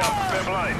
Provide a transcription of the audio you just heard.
up. Fair play.